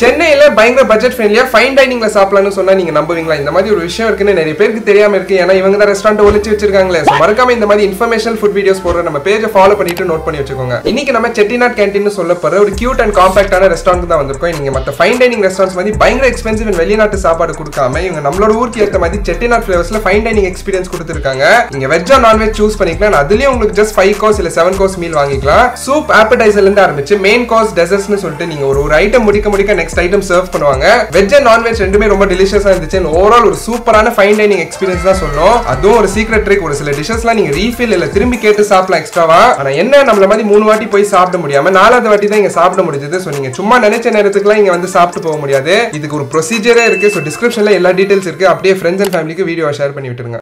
சென்னையில் பயங்கர பட்ஜெட் ஃப்ரெண்ட்லியாக ஃபைன் டைனிங்ல சாப்பிடலாம்னு சொன்னா நீங்க நம்புவீங்களா? இந்த மாதிரி ஒரு விஷயம் இருக்குன்னு நிறைய பேருக்கு தெரியாம இருக்கு. ஏன்னா இவங்க தான் ரெஸ்டாரண்ட் ஒழிச்சு வச்சிருக்காங்களே. So, மறக்காம இந்த மாதிரி இன்ஃபர்மேஷன் ஃபுட் வீடியோஸ் போடுற நம்ம பேஜை ஃபாலோ பண்ணிட்டு நோட் பண்ணி வச்சுக்கோங்க. இன்னைக்கு நம்ம செட்டிநாட் கேன்டீன் சொல்ல போகிற ஒரு கியூட் அண்ட் காம்பாக்டான ரெஸ்டாரண்ட் தான் வந்திருக்கோம். நீங்க மற்ற ஃபைன் டைனிங் ரெஸ்டாரண்ட்ஸ் மாதிரி பயங்கர எக்ஸ்பென்சிவ் வெளிநாட்டு சாப்பாடு கொடுக்காம இவங்க நம்மளோட ஊருக்கு ஏற்ற மாதிரி செட்டிநாட் ஃபிளேவர்ஸ்ல ஃபைன் டைனிங் எக்ஸ்பீரியன்ஸ் கொடுத்துருக்காங்க. நீங்க வெஜ்ஜா நான்வெஜ் சூஸ் பண்ணிக்கலாம். அதுலயும் உங்களுக்கு ஜஸ்ட் ஃபைவ் கோர்ஸ் இல்ல செவன் கோர்ஸ் மீல் வாங்கிக்கலாம். சூப் ஆப்படைசர்ல இருந்து ஆரம்பிச்சு மெயின் கோர்ஸ் டெசர்ட்ஸ்னு சொல்லிட்டு நீங்க ஒரு ஒரு ஐட்டம் முடிக்க முடிக்க நெக்ஸ்ட் ஐட்டம் சர்வ் பண்ணுவாங்க. வெஜ் அண்ட் நான்வெஜ் ரெண்டுமே ரொம்ப டெலிஷியஸா இருந்துச்சு. ஓவரால் ஒரு சூப்பரான ஃபைன் டைனிங் எக்ஸ்பீரியன்ஸ் தான் சொல்லணும் அதுவும் ஒரு சீக்ரெட் ட்ரிக் ஒரு சில டிஷஸ்லாம் நீங்க ரீஃபில் இல்ல திரும்பி கேட்டு சாப்பிடலாம் எக்ஸ்ட்ராவா ஆனா என்ன நம்மள மாதிரி மூணு வாட்டி போய் சாப்பிட முடியாம நாலாவது வாட்டி தான் இங்க சாப்பிட முடிஞ்சது. ஸோ நீங்க சும்மா நினைச்ச நேரத்துக்குலாம் இங்க வந்து சாப்பிட்டு போக முடியாது. இதுக்கு ஒரு ப்ரொசீஜரே இருக்கு. ஸோ டிஸ்கிரிப்ஷன்ல எல்லா டீடைல்ஸ் இருக்கு. அப்படியே ஃப்ரெண்ட்ஸ் அண்ட் ஃபேமிலிக்கு வீடியோ ஷேர் பண்ணி விட்டுருங்க.